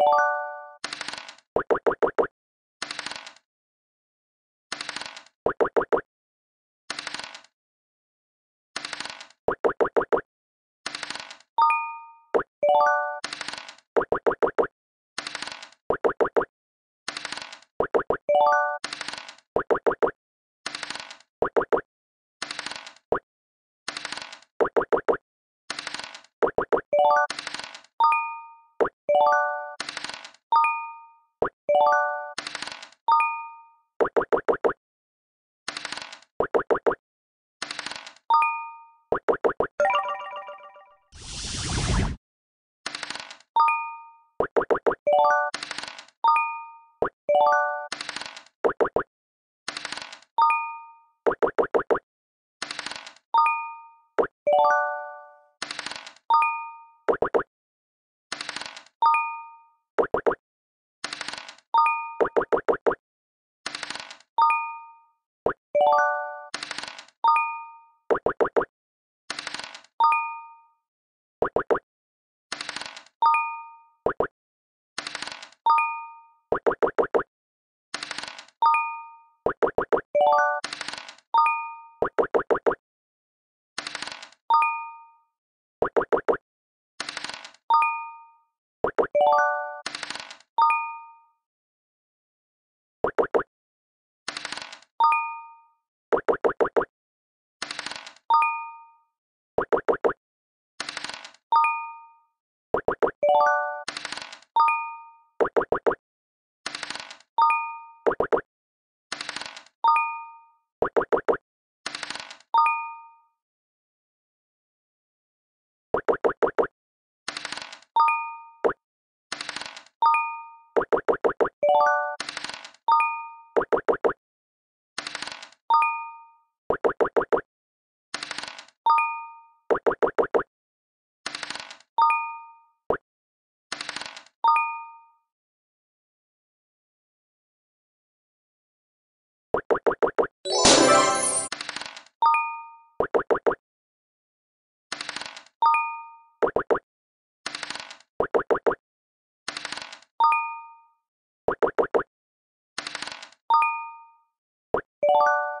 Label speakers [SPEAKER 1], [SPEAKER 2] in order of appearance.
[SPEAKER 1] you you